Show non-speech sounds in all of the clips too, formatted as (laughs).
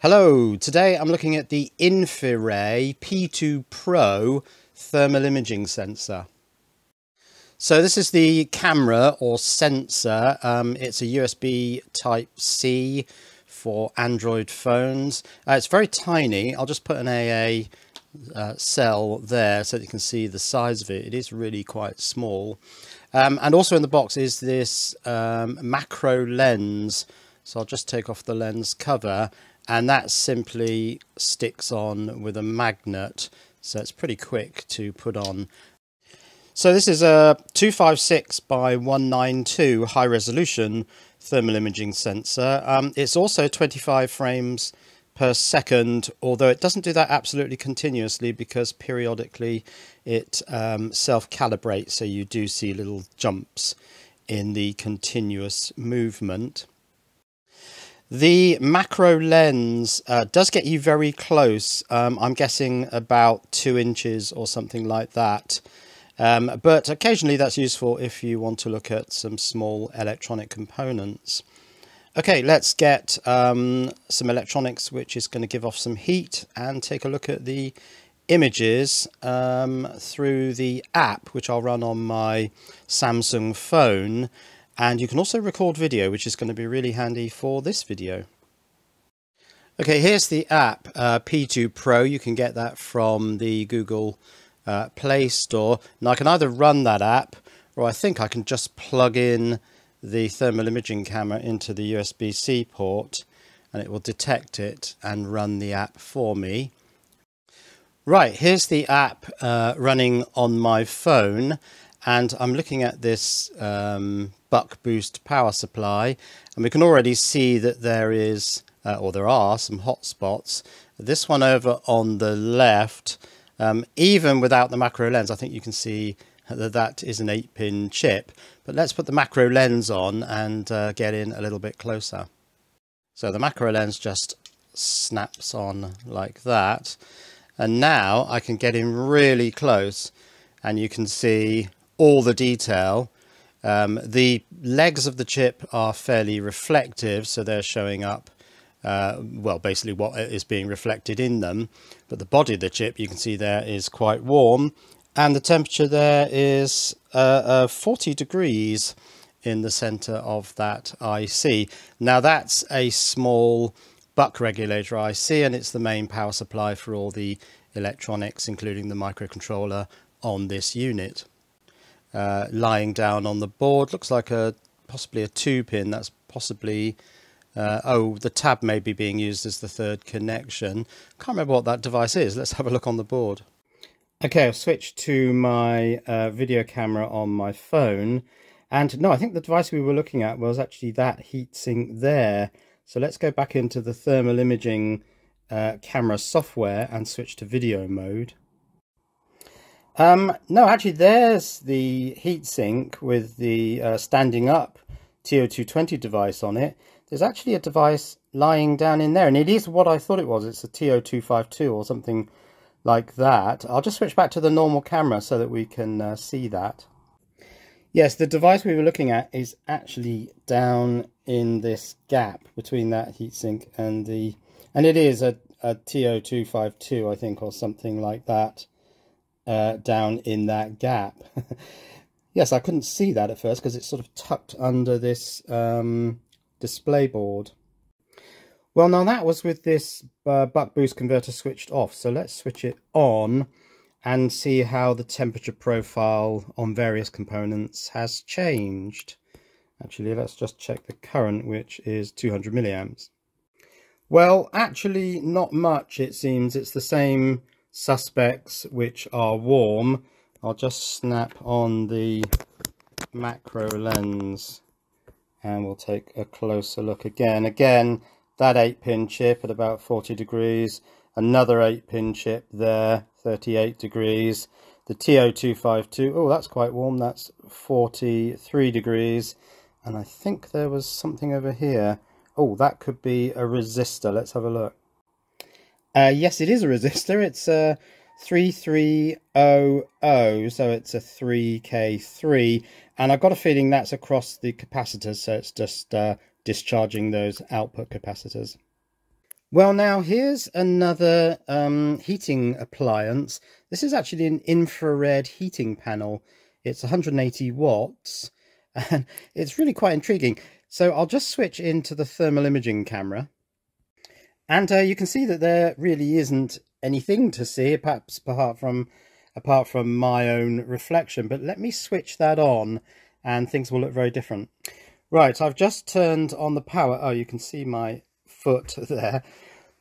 Hello, today I'm looking at the InfiRay P2 Pro thermal imaging sensor. So this is the camera or sensor. Um, it's a USB type C for Android phones. Uh, it's very tiny. I'll just put an AA uh, cell there so that you can see the size of it. It is really quite small. Um, and also in the box is this um, macro lens. So I'll just take off the lens cover and that simply sticks on with a magnet. So it's pretty quick to put on. So this is a 256 by 192 high resolution thermal imaging sensor. Um, it's also 25 frames per second although it doesn't do that absolutely continuously because periodically it um, self calibrates so you do see little jumps in the continuous movement the macro lens uh, does get you very close. Um, I'm guessing about two inches or something like that. Um, but occasionally that's useful if you want to look at some small electronic components. Okay, let's get um, some electronics which is going to give off some heat and take a look at the images um, through the app which I'll run on my Samsung phone and you can also record video, which is going to be really handy for this video. Okay, here's the app, uh, P2 Pro. You can get that from the Google uh, Play Store. Now I can either run that app, or I think I can just plug in the thermal imaging camera into the USB-C port, and it will detect it and run the app for me. Right, here's the app uh, running on my phone, and I'm looking at this um, buck boost power supply. And we can already see that there is uh, or there are some hotspots. This one over on the left um, even without the macro lens I think you can see that that is an 8 pin chip. But let's put the macro lens on and uh, get in a little bit closer. So the macro lens just snaps on like that. And now I can get in really close and you can see all the detail um, the legs of the chip are fairly reflective, so they're showing up, uh, well, basically what is being reflected in them. But the body of the chip, you can see there, is quite warm. And the temperature there is uh, uh, 40 degrees in the center of that IC. Now that's a small buck regulator IC and it's the main power supply for all the electronics, including the microcontroller on this unit uh, lying down on the board. Looks like a possibly a two pin. That's possibly uh, oh the tab may be being used as the third connection. Can't remember what that device is. Let's have a look on the board. Okay, I've switched to my uh, video camera on my phone. And no, I think the device we were looking at was actually that heatsink there. So let's go back into the thermal imaging uh, camera software and switch to video mode. Um, no, actually, there's the heatsink with the uh, standing up TO220 device on it. There's actually a device lying down in there, and it is what I thought it was. It's a TO252 or something like that. I'll just switch back to the normal camera so that we can uh, see that. Yes, the device we were looking at is actually down in this gap between that heatsink and the... And it is a, a TO252, I think, or something like that uh, down in that gap. (laughs) yes, I couldn't see that at first because it's sort of tucked under this um, display board. Well, now that was with this uh, buck boost converter switched off. So let's switch it on and see how the temperature profile on various components has changed. Actually, let's just check the current, which is 200 milliamps. Well, actually, not much, it seems. It's the same suspects which are warm. I'll just snap on the macro lens and we'll take a closer look again. Again, that 8 pin chip at about 40 degrees, another 8 pin chip there, 38 degrees. The TO252, oh that's quite warm, that's 43 degrees. And I think there was something over here. Oh, that could be a resistor. Let's have a look. Uh, yes, it is a resistor. It's a 3300, so it's a 3K3. And I've got a feeling that's across the capacitors, so it's just uh, discharging those output capacitors. Well, now here's another um, heating appliance. This is actually an infrared heating panel. It's 180 watts (laughs) and it's really quite intriguing. So I'll just switch into the thermal imaging camera and uh, you can see that there really isn't anything to see perhaps apart from apart from my own reflection. But let me switch that on and things will look very different. Right, I've just turned on the power. Oh, you can see my foot (laughs) there.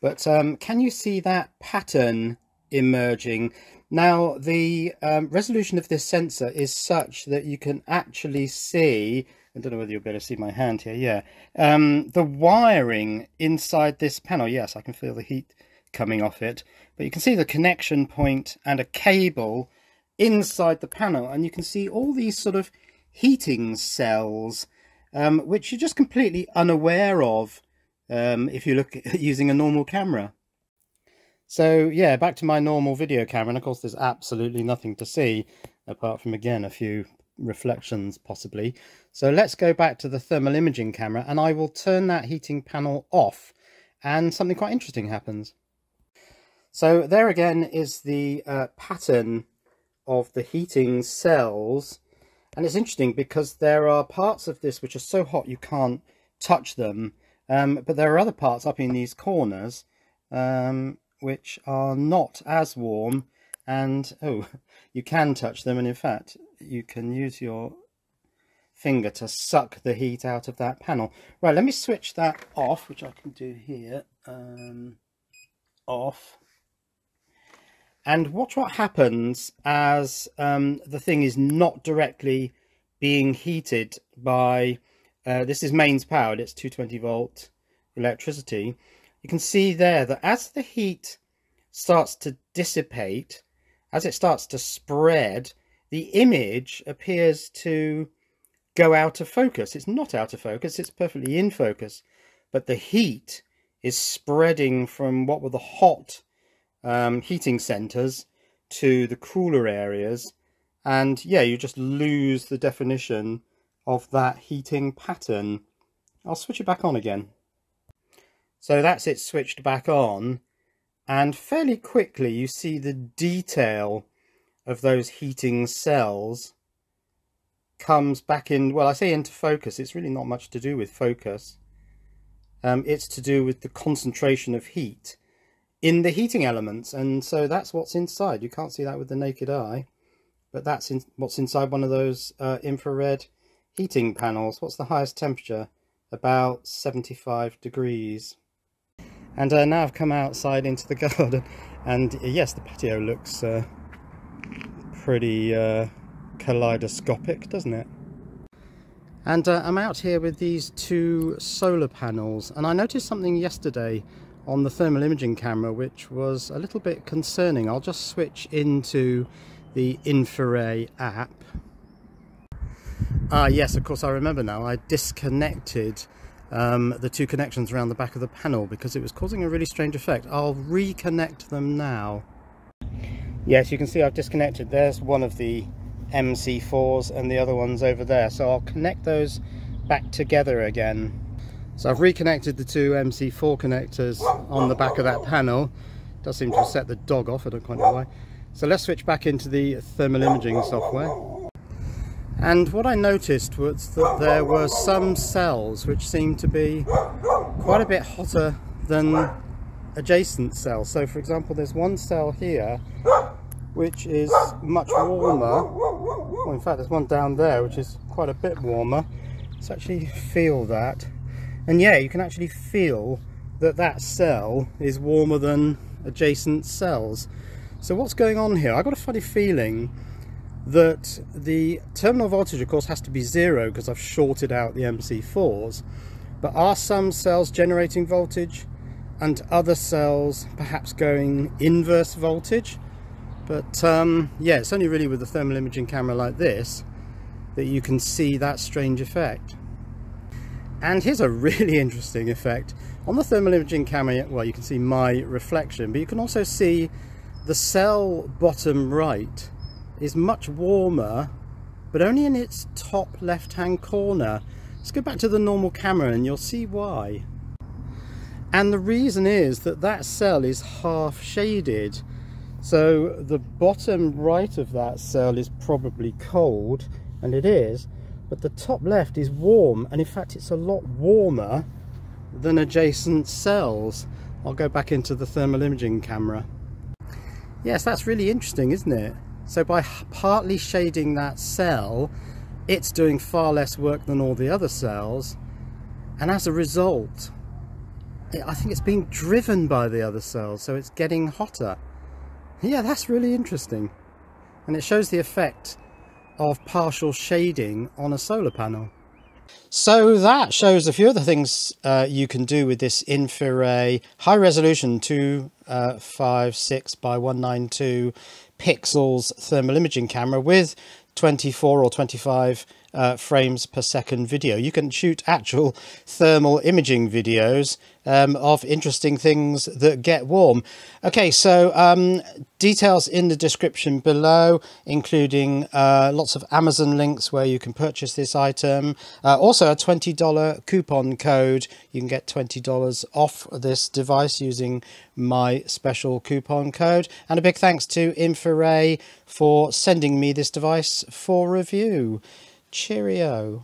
But um, can you see that pattern emerging? Now, the um, resolution of this sensor is such that you can actually see, I don't know whether you'll be able to see my hand here, yeah, um, the wiring inside this panel. Yes, I can feel the heat coming off it, but you can see the connection point and a cable inside the panel, and you can see all these sort of heating cells, um, which you're just completely unaware of um, if you look at (laughs) using a normal camera. So yeah, back to my normal video camera, and of course there's absolutely nothing to see, apart from, again, a few reflections possibly. So let's go back to the thermal imaging camera, and I will turn that heating panel off, and something quite interesting happens. So there again is the uh, pattern of the heating cells, and it's interesting because there are parts of this which are so hot you can't touch them, um, but there are other parts up in these corners um, which are not as warm and oh (laughs) you can touch them and in fact you can use your finger to suck the heat out of that panel. Right, let me switch that off, which I can do here. Um, off. And watch what happens as um, the thing is not directly being heated by uh, this is mains powered, it's 220 volt electricity. You can see there that as the heat starts to dissipate, as it starts to spread, the image appears to go out of focus. It's not out of focus, it's perfectly in focus, but the heat is spreading from what were the hot um, heating centers to the cooler areas. And yeah, you just lose the definition of that heating pattern. I'll switch it back on again. So that's it switched back on and fairly quickly you see the detail of those heating cells comes back in, well I say into focus, it's really not much to do with focus. Um, it's to do with the concentration of heat in the heating elements and so that's what's inside. You can't see that with the naked eye but that's in, what's inside one of those uh, infrared heating panels. What's the highest temperature? About 75 degrees. And uh, now I've come outside into the (laughs) garden and yes, the patio looks uh, pretty uh, kaleidoscopic, doesn't it? And uh, I'm out here with these two solar panels and I noticed something yesterday on the thermal imaging camera which was a little bit concerning. I'll just switch into the InfiRay app Ah, yes, of course, I remember now. I disconnected um, the two connections around the back of the panel because it was causing a really strange effect. I'll reconnect them now. Yes, you can see I've disconnected. There's one of the MC4s and the other one's over there. So I'll connect those back together again. So I've reconnected the two MC4 connectors on the back of that panel. It does seem to have set the dog off, I don't quite know why. So let's switch back into the thermal imaging software. And what I noticed was that there were some cells which seemed to be quite a bit hotter than adjacent cells. So for example, there's one cell here which is much warmer. Well, in fact, there's one down there which is quite a bit warmer. Let's actually feel that. And yeah, you can actually feel that that cell is warmer than adjacent cells. So what's going on here? I've got a funny feeling that the terminal voltage of course has to be zero because I've shorted out the MC4s but are some cells generating voltage and other cells perhaps going inverse voltage but um, yeah it's only really with the thermal imaging camera like this that you can see that strange effect and here's a (laughs) really interesting effect on the thermal imaging camera well you can see my reflection but you can also see the cell bottom right is much warmer, but only in its top left-hand corner. Let's go back to the normal camera and you'll see why. And the reason is that that cell is half shaded. So the bottom right of that cell is probably cold, and it is, but the top left is warm, and in fact it's a lot warmer than adjacent cells. I'll go back into the thermal imaging camera. Yes, that's really interesting, isn't it? So by partly shading that cell, it's doing far less work than all the other cells, and as a result, I think it's being driven by the other cells, so it's getting hotter. Yeah, that's really interesting. And it shows the effect of partial shading on a solar panel. So that shows a few other things uh, you can do with this InfiRay high resolution 256 uh, by 192 pixels thermal imaging camera with 24 or 25 uh, frames per second video. You can shoot actual thermal imaging videos um, of interesting things that get warm. Okay, so um, details in the description below, including uh, lots of Amazon links where you can purchase this item. Uh, also a $20 coupon code. You can get $20 off this device using my special coupon code. And a big thanks to InfiRay for sending me this device for review. Cheerio.